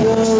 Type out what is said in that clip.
Dios.